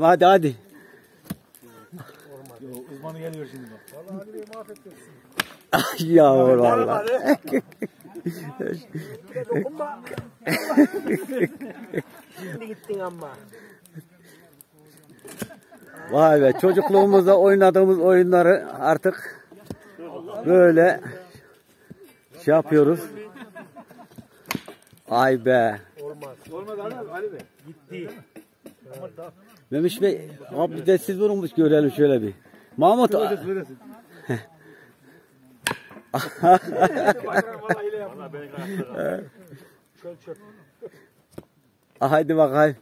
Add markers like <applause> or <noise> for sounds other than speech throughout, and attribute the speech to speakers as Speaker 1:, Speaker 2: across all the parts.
Speaker 1: Hadi hadi.
Speaker 2: Uzmanı geliyor şimdi bak.
Speaker 1: Ay Yavrum valla.
Speaker 3: Şimdi gittin ama.
Speaker 1: Vay be çocukluğumuzda oynadığımız oyunları artık böyle şey yapıyoruz. Ay be.
Speaker 2: Olmadı Ali, Ali Bey. Gitti.
Speaker 1: Memiş Bey abi de siz vurmuş görelim şöyle bir. Mahmut <laughs> haydi bakayım.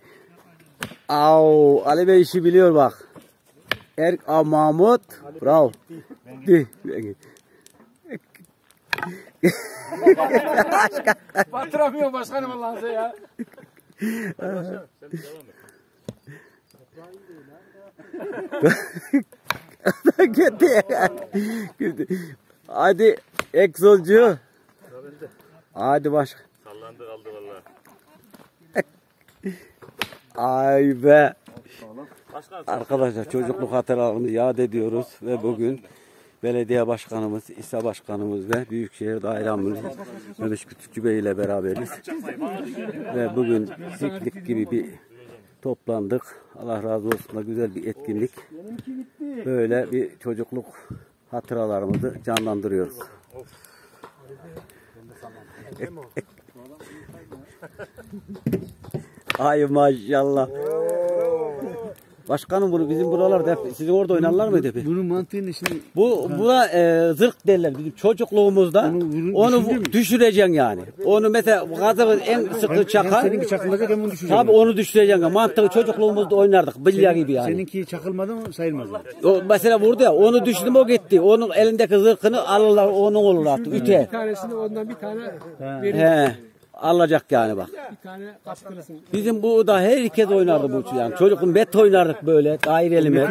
Speaker 1: Au Ali Bey işi biliyor bak. Er Aa, Mahmut. Bravo. Di.
Speaker 2: Batıramıyor başkanım Allah'ınıza ya. <laughs>
Speaker 1: Gitti. <laughs> Gitti. Hadi egzolcu. Hadi baş.
Speaker 4: Sallandı kaldı valla.
Speaker 1: Ay be. Arkadaşlar çocukluk hatıralarımızı yad ediyoruz ve bugün belediye başkanımız, İsa başkanımız ve Büyükşehir Daire Amirimiz Mehmet Kütükçü Bey ile beraberiz. ve bugün ziklik gibi bir toplandık. Allah razı olsun da güzel bir etkinlik. Böyle bir çocukluk hatıralarımızı canlandırıyoruz. Ay maşallah. Başkanım bunu bizim buralarda hep sizin orada oynarlar mıydı hep?
Speaker 5: Bunun mantığı ne şimdi?
Speaker 1: Bu buna e, zırh derler bizim çocukluğumuzda.
Speaker 5: Onu vurun-
Speaker 1: Onu, düşüreceksin yani. Onu mesela gazı en sıkı çakar.
Speaker 5: seninki çakılacak hem onu düşürecek.
Speaker 1: Tabii onu düşüreceksin. Mantığı çocukluğumuzda oynardık. Bilya gibi yani.
Speaker 5: Seninki çakılmadı mı sayılmaz. mı?
Speaker 1: O mesela vurdu ya onu düştüm o gitti. Onun elindeki zırhını alırlar onun olur artık. Üte.
Speaker 6: Bir tanesini ondan bir tane verin,
Speaker 1: He. Alacak yani bak.
Speaker 6: bir tane kaptırırsın.
Speaker 1: Bizim bu da herkes oynardı bu yani. Çocukluğum bet oynardık böyle daireli. He.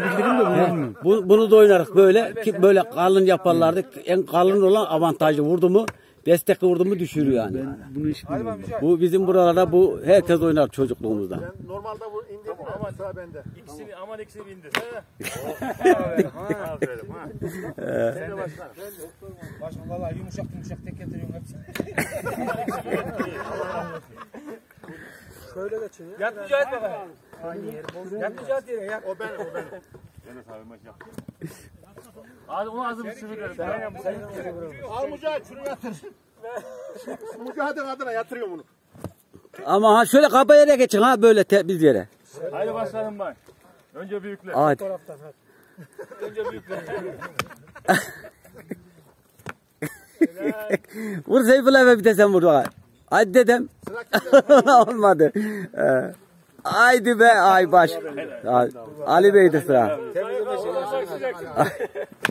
Speaker 1: Bu, bunu da oynardık böyle ki böyle kalın yaparlardı. En kalın olan avantajlı vurdu mu destek vurdu mu düşürüyor yani.
Speaker 5: Bunu hiç bilmiyorum.
Speaker 1: Bu bizim buralarda bu herkes oynar çocukluğumuzda.
Speaker 3: Normalde bu indirdi ama sıra bende.
Speaker 4: ikisini aman ikisini bindir. He? <laughs> Aferin. Aferin. Ha. Sen de başkan.
Speaker 2: Başkan valla yumuşak yumuşak tek getiriyorsun hepsini.
Speaker 3: Şöyle geçin ya.
Speaker 2: Yat mücahit bakayım. Yat mücahit yere yat.
Speaker 3: O ben, o ben.
Speaker 4: Ben de maç yaptım. Hadi onu azı bir sürü
Speaker 3: Al Mücahit şunu yatır. <laughs> Mücahit'in adına yatırıyorum bunu.
Speaker 1: Ama ha şöyle kaba yere geçin ha böyle te, biz yere.
Speaker 4: Haydi başkanım bak. Önce büyükler.
Speaker 1: Hadi.
Speaker 4: Önce büyükler. <laughs>
Speaker 1: Vur Seyfullah ve bir de sen vur bakalım. Hadi dedem. <laughs> Olmadı. Ee, haydi be ay baş. Ay, Ali Bey'de sıra.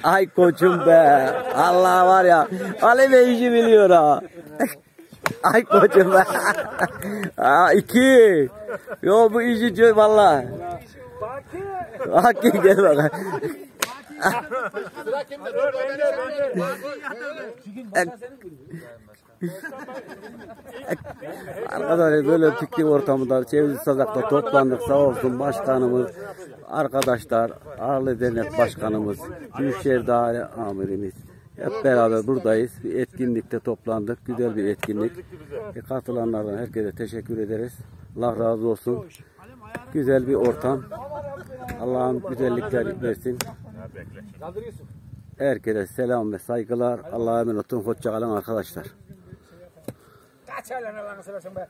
Speaker 1: Ay, koçum be. Allah var ya. Ali Bey işi biliyor ha. Ay koçum be. Aa, iki. Yo bu işi çok valla. Baki gel bakalım.
Speaker 3: Sıra kimde? Dur, bende, bende.
Speaker 1: Arkadaşlar böyle piknik ortamında Ceviz Sazak'ta toplandık sağ olsun başkanımız, arkadaşlar, Ağrı Dernek Başkanımız, Büyükşehir Daire Amirimiz hep beraber buradayız. Bir etkinlikte toplandık. Güzel bir etkinlik. E, katılanlardan herkese teşekkür ederiz. Allah razı olsun. Güzel bir ortam. Allah'ın güzellikler versin. Herkese selam ve saygılar. Allah'a emanet olun. Hoşça kalın arkadaşlar.
Speaker 2: Kaç lan Allah'ını seversen be.